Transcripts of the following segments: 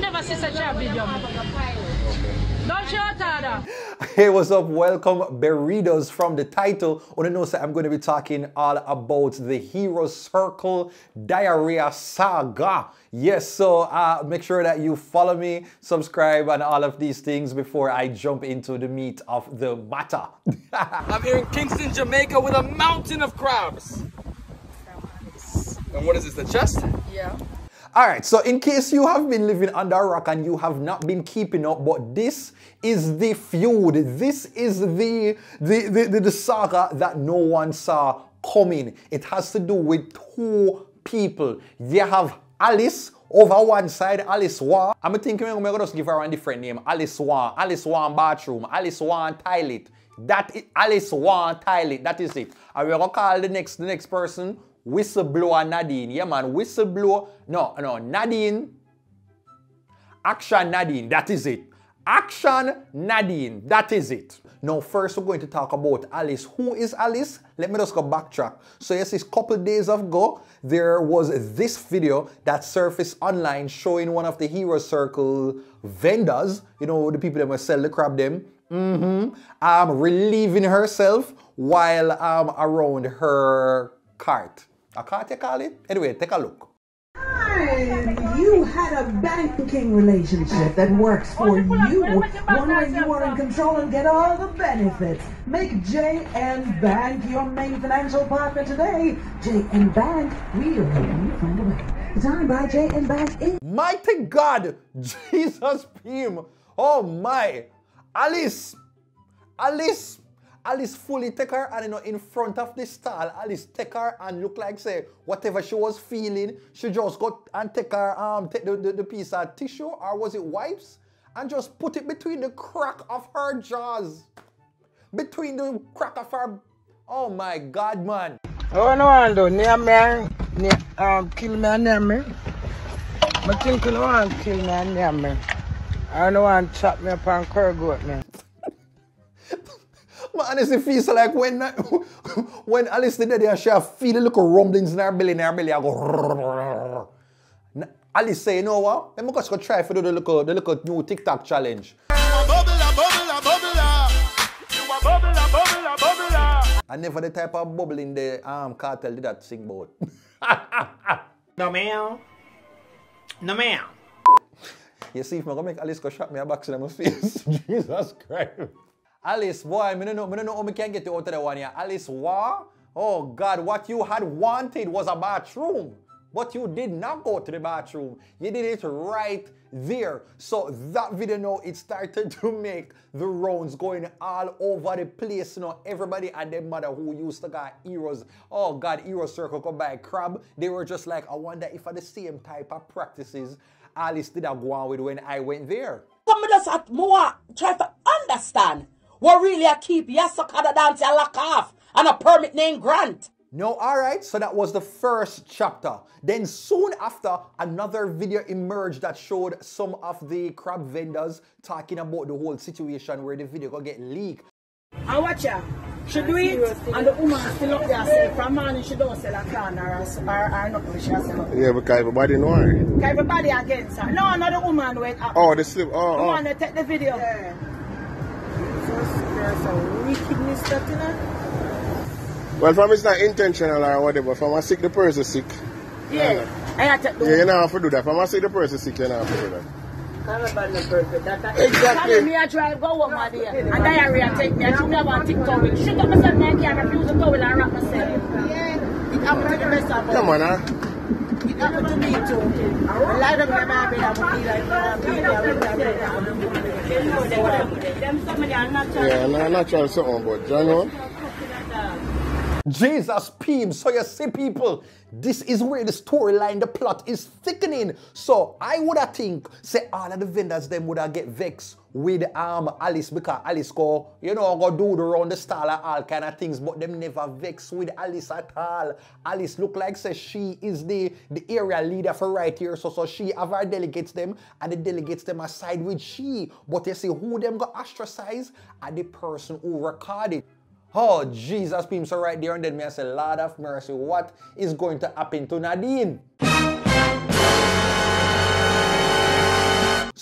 Never see such a video. Don't show Tada. Hey, what's up? Welcome, Burritos from the title. On the note, I'm going to be talking all about the Hero Circle Diarrhea Saga. Yes, so uh, make sure that you follow me, subscribe, and all of these things before I jump into the meat of the matter. I'm here in Kingston, Jamaica with a mountain of crabs. And what is this, the chest? Yeah. All right, so in case you have been living under a rock and you have not been keeping up, but this is the feud. This is the, the, the, the, the saga that no one saw coming. It has to do with two people. You have Alice over one side, Alice Wan. I'm thinking I'm gonna just give her a different name. Alice Wan, Alice Wan bathroom, Alice Wan toilet. That is Alice Wan toilet. That is it. And we're gonna call the next the next person Whistleblower Nadine. Yeah, man. Whistleblower. No, no. Nadine. Action Nadine. That is it. Action Nadine. That is it. Now, first we're going to talk about Alice. Who is Alice? Let me just go backtrack. So yes, a couple days ago, there was this video that surfaced online showing one of the Hero Circle vendors, you know, the people that must sell the crab them, mm-hmm, um, relieving herself while um, around her cart. A cart, you call it? Anyway, take a look. You had a banking relationship that works for you. One where you are in control and get all the benefits. Make JN Bank your main financial partner today. JN Bank, we'll help you find a way. Designed by JN Bank Inc. Mighty God, Jesus Pim. Oh my. Alice, Alice, Alice fully take her and you know in front of the stall, Alice take her and look like say whatever she was feeling, she just got and take her um take the, the, the piece of tissue or was it wipes and just put it between the crack of her jaws. Between the crack of her Oh my god man. Oh no one do near me near um kill me near me. I think you want kill me near me. I don't want to chop me up and curl goat me. Man, honestly feels like when when Alice did that, she feel a little rumblings in her belly, in her belly. I go. Alice say, you know what? Let me just go try for the little, the little new TikTok challenge. I never the type of bubble in the um, cartel did that sing about. No ma'am. No ma'am. You see, if I'm gonna make Alice go shot me a box in my face. Jesus Christ. Alice, don't know how I can get you out of one here. Alice, why? Oh God, what you had wanted was a bathroom. But you did not go to the bathroom. You did it right there. So that video now, it started to make the rounds going all over the place. You know, everybody and their mother who used to got heroes. Oh God, Hero Circle come by crab. They were just like, I wonder if are the same type of practices Alice did I go with when I went there. Come just at more try to understand what really I keep Yasakada dance a lock off and a permit name grant. No, alright, so that was the first chapter. Then soon after, another video emerged that showed some of the crab vendors talking about the whole situation where the video got get leaked. I watch her. She do it and the woman still up there say from morning she don't sell a can or, a- or, or nothing she has sell. Yeah, because everybody know her. Everybody against her. No, not the woman went up. Oh, the slip. oh, The Oh, one oh. that take the video. Yeah. There's a wickedness that in her. Well, from it's not intentional or whatever. From I sick, the person sick. Yeah. I had to do Yeah, you don't have to do that. From I sick, the person sick, you don't have to do that. Everybody not perfect. That, that, Exactly. Tell me I drive go home my dear. And diarrhea take me. And she me have a TikTok with. Shut up myself, man. I can't refuse to go and wrap myself. Yeah. It happened to the rest of us. Come on, huh? Yeah. Jesus Pim. So you see, people, this is where the storyline, the plot is thickening. So I would have think, say all of the vendors them would have get vexed with um Alice because Alice go, you know, go do the round the stall and all kind of things, but them never vex with Alice at all. Alice look like say she is the the area leader for right here, so so she have her delegates them and the delegates them aside with she. But you see who them got ostracized are the person who recorded. Oh, Jesus, Pim. So right there and then me I say, Lord of mercy, what is going to happen to Nadine?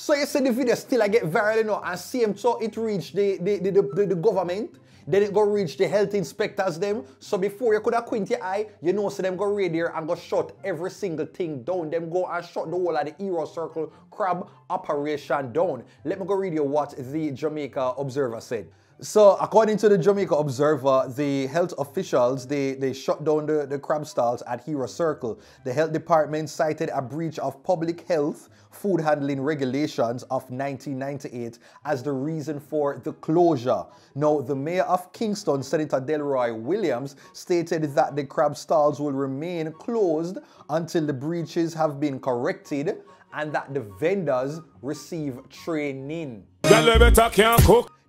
So you see the video still I get viral, you know, and same so it reached the, the, the, the, the government. Then it go reach the health inspectors them. So before you could have quint your eye, you know so them go read there and go shut every single thing down. Them go and shut the whole of the Hero Circle crab operation down. Let me go read you what the Jamaica Observer said. So according to the Jamaica Observer, the health officials, they, they shut down the, the crab stalls at Hero Circle. The health department cited a breach of public health food handling regulations of 1998 as the reason for the closure. Now, the mayor of Kingston, Senator Delroy Williams, stated that the crab stalls will remain closed until the breaches have been corrected and that the vendors receive training.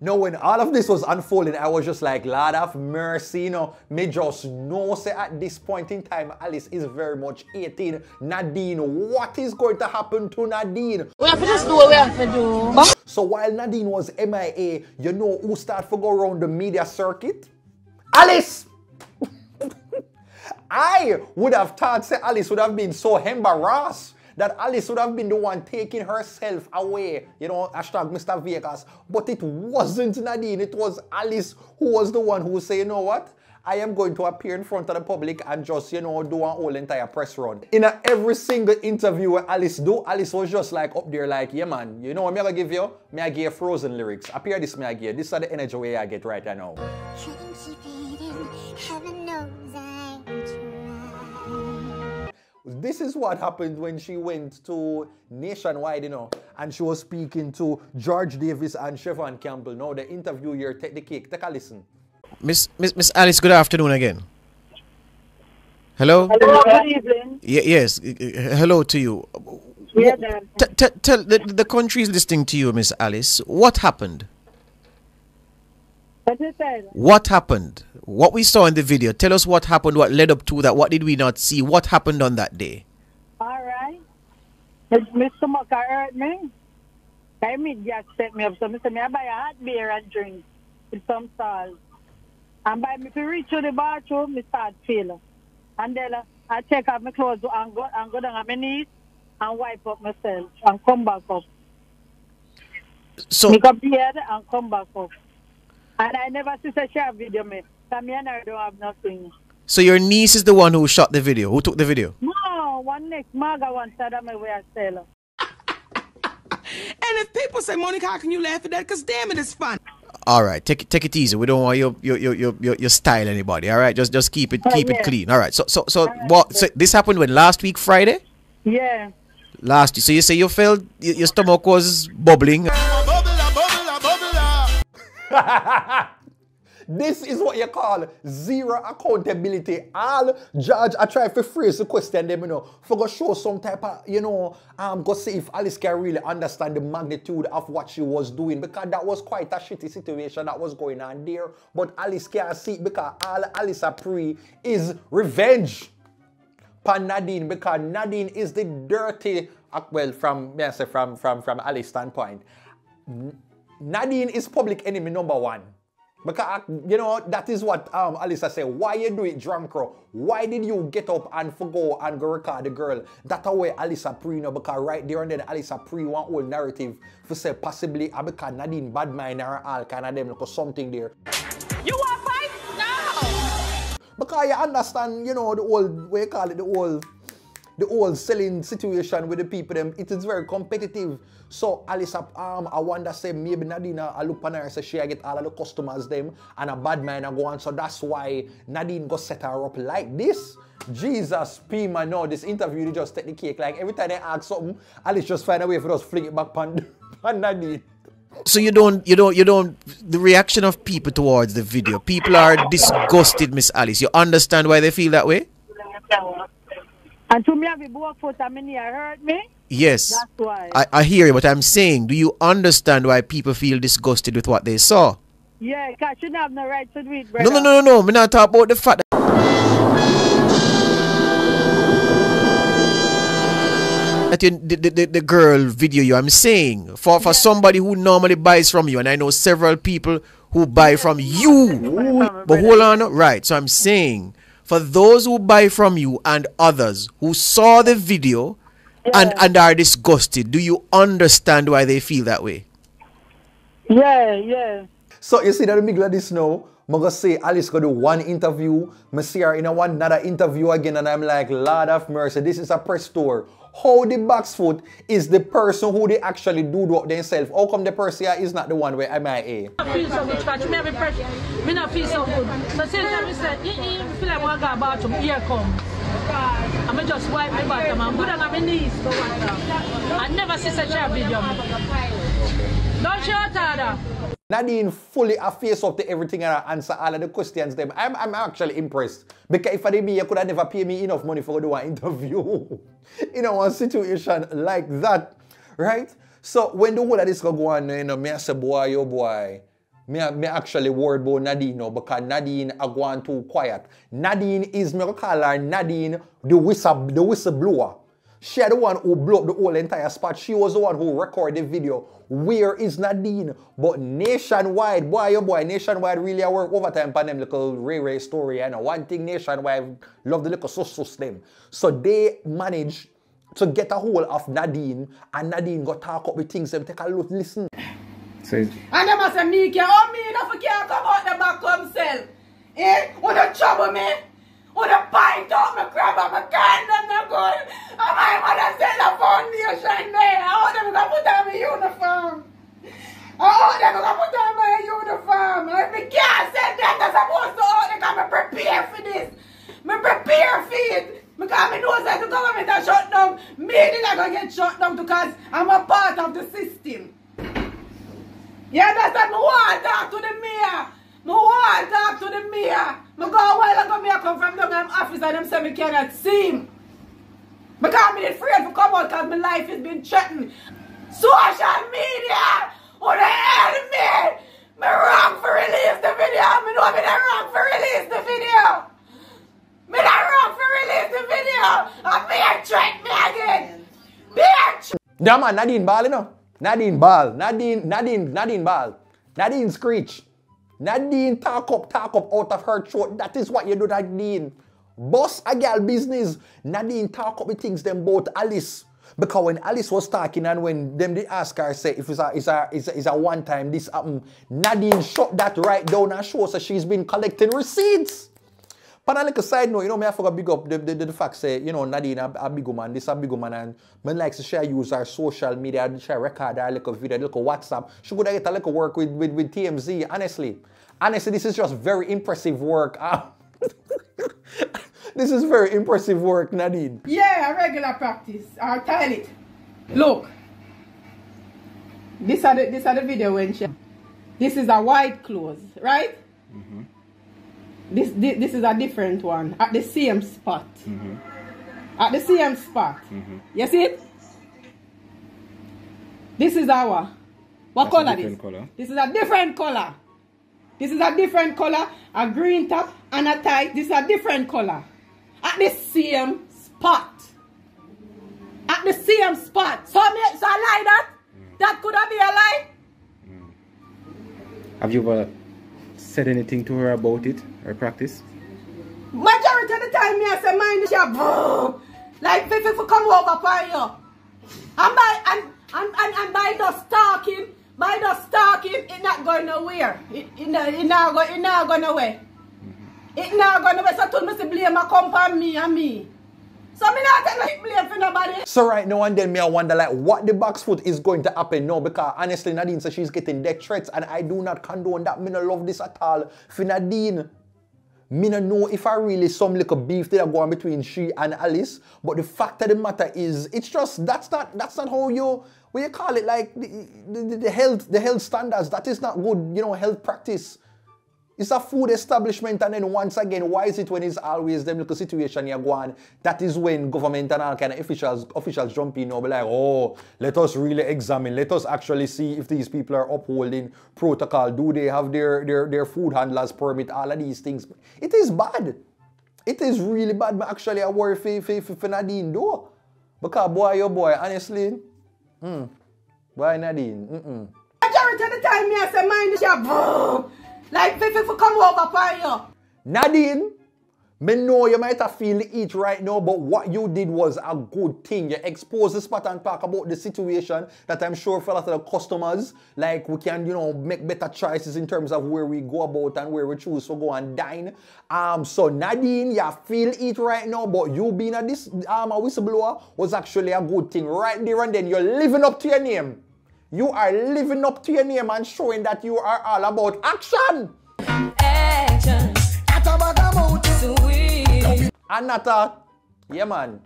Now, when all of this was unfolding, I was just like, Lord of mercy, you know, me just know say at this point in time, Alice is very much 18. Nadine, what is going to happen to Nadine? We have to just do what we have to do. So while Nadine was MIA, you know who started to go around the media circuit? Alice! I would have thought say Alice would have been so embarrassed that Alice would have been the one taking herself away, you know, hashtag Mr. Vegas. But it wasn't Nadine, it was Alice who was the one who said, you know what? I am going to appear in front of the public and just, you know, do an whole entire press run. In a, every single interview where Alice do, Alice was just like up there like, yeah man, you know what me I gonna give you? Me I give you frozen lyrics. Appear this me I give. This is the energy way I get right now. This is what happened when she went to Nationwide, you know, and she was speaking to George Davis and Chevron Campbell. Now the interview here, take the cake. Take a listen. Miss Miss Miss Alice, good afternoon again. Hello. Hello, good evening. Y- yes. Hello to you. Yeah, Dan. T- t- tell the, the country is listening to you, Miss Alice. What happened? What happened? What we saw in the video. Tell us what happened. What led up to that? What did we not see? What happened on that day? All right. Mr. Mucker hurt me. I mean, just set me up. So, Mr. Me, I buy a hot beer and drink with some salt. And by me to reach to the bathroom, me start feeling. And then uh, I take off my clothes and go, and go down on my knees and wipe up myself and come back up. So Me come here and come back up. And I never see such a video me. So me and I don't have nothing. so your niece is the one who shot the video. Who took the video? No, one next Marga one side of my way I sell. And if people say, Monica, how can you laugh at that? Because damn it, it's fun. All right, take it take it easy. We don't want your your your your, your, your style anybody. All right, just just keep it Oh, keep yeah. it clean. All right. So so so what? So this happened when last week Friday. Yeah. Last so you say you felt your stomach was bubbling. This is what you call zero accountability. All judge I try to phrase the question them, you know, for go show some type of, you know, um, go see if Alice can really understand the magnitude of what she was doing because that was quite a shitty situation that was going on there. But Alice can't see because all Alice pre is revenge. Pan Nadine because Nadine is the dirty, uh, well, from, say, from, from, from Alice's standpoint. Nadine is public enemy number one. Because, uh, you know, that is what um, Alisa said. Why you do it, drunk crow? Why did you get up and forgo and go record the girl? That's way Alisa Pre, you know, because right there and then Alisa Pre one whole narrative for say possibly uh, because Nadine bad mind or all kind of them, like something there. You want fight? No. Because you understand, you know, the old, what you call it, the old, the old selling situation with the people, them, it is very competitive. So Alice, um, I wonder say maybe Nadine, I look on her say she I get all of the customers them and a bad man I go on. So that's why Nadine go set her up like this. Jesus, P man, no, this interview they just take the cake. Like every time they ask something, Alice just find a way for us fling it back on, on Nadine. So you don't you don't you don't the reaction of people towards the video. People are disgusted, Miss Alice. You understand why they feel that way? And to me, have a book foot and me near hurt me. Yes. That's why. I, I hear you, but I'm saying, do you understand why people feel disgusted with what they saw? yeah, because you have no right to do it, brother. No, no, no, no, no. I'm not talking about the fact that you, the, the, the, the girl video you. I'm saying for for somebody who normally buys from you, and I know several people who buy from you. But hold on, right? So I'm saying for those who buy from you and others who saw the video and and are disgusted. Do you understand why they feel that way? Yeah, yeah. So you see that in the middle of this now, Gonna say Alice gonna do one interview, I see her in a one another interview again, and I'm like, Lord of mercy, this is a press tour. How the box foot is the person who they actually do work themselves. How come the person here is not the one where MIA? I feel so good, catch me every pressure. Me not feel so good. So since I said, you feel like I go bathroom, here come. I'm just wipe my bottom. I'm good on my knees. I never see such a video. Don't show Tada. Nadine fully a face up to everything and answer all of the questions them. I'm, I'm actually impressed. Because if I did me, you could have never paid me enough money for do an interview. in a one situation like that. Right? So when the whole of this go on, you know, me say, boy, yo boy. Me, me actually worried about Nadine now because Nadine are going too quiet. Nadine is, me call her Nadine, the whistle, the whistleblower. She the one who blew up the whole entire spot. She was the one who recorded the video. Where is Nadine? But nationwide, boy, your boy, nationwide really I work overtime on them little Ray Ray story. And one thing nationwide love the little sus sus them. So they managed to get a hold of Nadine and Nadine got talk up with things. Them take a look, listen. Say, And them a say me can oh me enough can't come out the back himself. Eh? Wanna trouble me? Wanna bite out my crab and not good. And my mother sell a foundation there. How them gonna put on my uniform? How them gonna put on my uniform? If me can't send them, they're supposed to out they come prepare for this. Me prepare for it. Because me know that the government are shut down. Me not gonna get shut down because I'm a part of the system. You understand? Me want to talk to the mayor. Me want to talk to the mayor. Me go a while ago, me I come from um, office and them say me cannot see him. Because me afraid to come out because my life has been threatened. Social media! Who the hell me? Me wrong for release the video. Me know me not wrong for release the video. Me not wrong for release the video. And me a trick me again. Bitch! Yeah, man, Nadine Ball, you know. Nadine Ball. Nadine, Nadine, Nadine Ball. Nadine Screech. Nadine talk up, talk up out of her throat. That is what you do, Nadine. Boss a girl business. Nadine talk up with things them both Alice. Because when Alice was talking and when them did ask her, say, if it's a, it's a, it's a, it's a one time this happen, Nadine shut that right down and show so she's been collecting receipts. But on like a side note, you know, me I forgot big up the, the, the, the fact say, you know, Nadine a, a big woman, this a big woman, and me likes to share use her social media, share record her little video, little WhatsApp. She could get a little work with, with, with TMZ, honestly. Honestly, this is just very impressive work. Ah. this is very impressive work, Nadine. Yeah, a regular practice. I'll tell it. Look. This are the this are the video when she this is a white clothes, right? This, this this is a different one at the same spot. Mm-hmm. At the same spot. Mm-hmm. You see it? This is our what color this? color. This is a different color. This is a different color. A green top and a tie. This is a different color. At the same spot. At the same spot. So, me, so I lie that? Mm. That could have been a lie? Mm. have you ever said anything to her about it, her practice? Majority of the time, me I say, mind shop. Like, if you come over for you. And by, and, and, and, and by the stalking, by the stalking, it not going nowhere. It, it, it, not go, it not going nowhere. It not going nowhere. So, to me, blame a come on me and me. So, me not blame for nobody. So right now and then me I wonder like what the box foot is going to happen now because honestly Nadine says she's getting death threats and I do not condone that. Me no love this at all. For Nadine, me no know if I really some little beef that are going between she and Alice. But the fact of the matter is, it's just that's not that's not how you what you call it like the, the, the health the health standards. That is not good, you know, health practice. It's a food establishment, and then once again, why is it when it's always them little situation you're going? That is when government and all kind of officials officials jump in and be like, oh, let us really examine, let us actually see if these people are upholding protocol. Do they have their their, their food handlers permit? All of these things. It is bad. It is really bad. But actually, I worry for, for, for, for Nadine though. Because boy, your boy, honestly, hmm, boy Nadine, mm-mm. Majority of the time, me I say, mind the shop. Like, if you come over for you. Nadine, Me know you might have feel heat right now, but what you did was a good thing. You exposed the spot and talk about the situation that I'm sure for a lot of the customers, like we can, you know, make better choices in terms of where we go about and where we choose to go and dine. Um, so Nadine, you feel it right now, but you being a this um, a whistleblower was actually a good thing right there and then. You're living up to your name. You are living up to your name and showing that you are all about action. Action. Sweet. And not a, yeah man.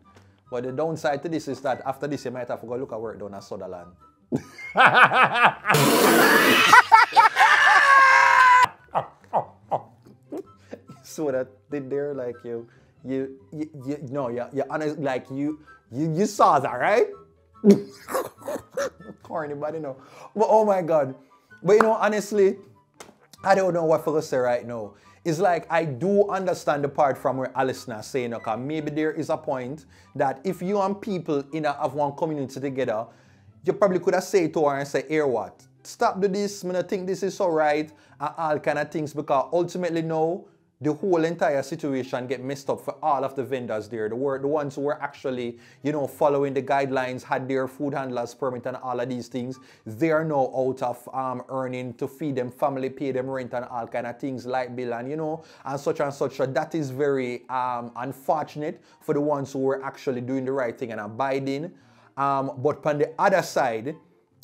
But the downside to this is that after this you might have to go look at work down at Sutherland. so that did there like you you you, you no you you honest like you you you saw that right corny but you know but oh my god but you know honestly I don't know what to say right now. It's like I do understand the part from where Alice now saying, okay, maybe there is a point that if you and people in a, of one community together, you probably could have said to her and say, here what? Stop do this, I think this is so right, and all kind of things, because ultimately now, the whole entire situation get messed up for all of the vendors there. The, were, the ones who were actually, you know, following the guidelines, had their food handlers permit and all of these things. They are now out of um, earning to feed them family, pay them rent and all kind of things, light bill and, you know, and such and such. So that is very um, unfortunate for the ones who were actually doing the right thing and abiding. Um, but on the other side,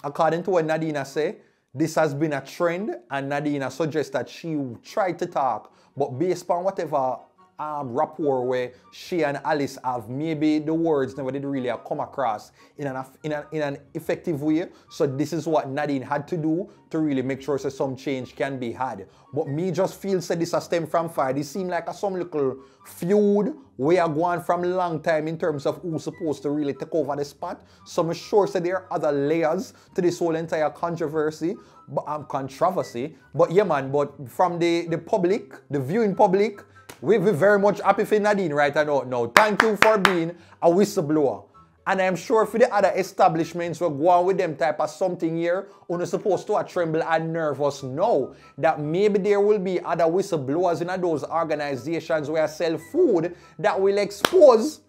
according to what Nadina say, this has been a trend and Nadina suggests that she tried to talk but based on whatever um, rapport where she and Alice have, maybe the words never did really come across in an, in, an, in an effective way. So this is what Nadine had to do to really make sure that some change can be had. But me just feel said this a stem from fire. This seem like a some little feud we are going from long time in terms of who's supposed to really take over the spot. So I'm sure that there are other layers to this whole entire controversy but um, controversy. But yeah, man, but from the, the public, the viewing public, we're, very much happy for Nadine right now. No, thank you for being a whistleblower. And I'm sure for the other establishments we're going with them type of something here, you're supposed to tremble and nervous now that maybe there will be other whistleblowers in those organizations where I sell food that will expose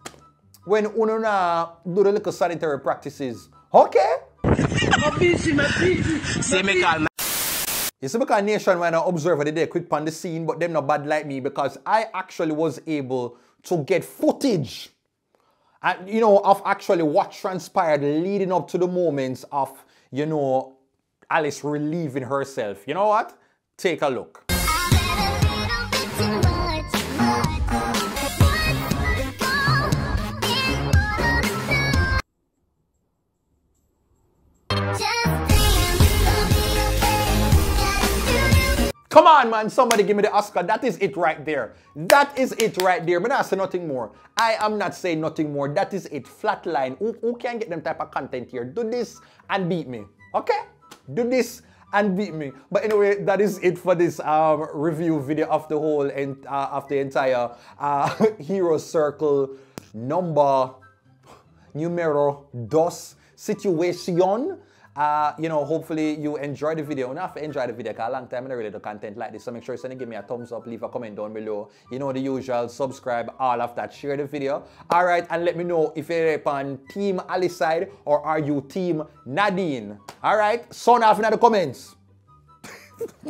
when you uh, do the little sanitary practices. Okay? See me call You see, because Nationwide and Observer, they did quick on the scene, but them not bad like me because I actually was able to get footage, you know, of actually what transpired leading up to the moments of, you know, Alice relieving herself. You know what? Take a look. Come on, man. Somebody give me the Oscar. That is it right there. That is it right there. But I say nothing more. I am not saying nothing more. That is it. Flatline. Who, who can get them type of content here? Do this and beat me. Okay? Do this and beat me. But anyway, that is it for this um, review video of the whole and uh, of the entire uh, Hero Circle number numero dos situation. Uh, you know, hopefully you enjoy the video. You enjoy the video, because a long time I really do content like this. So make sure you give me a thumbs up, leave a comment down below. You know the usual, subscribe, all of that. Share the video. All right, and let me know if you're on Team Alice side or are you Team Nadine. All right, son off in the comments.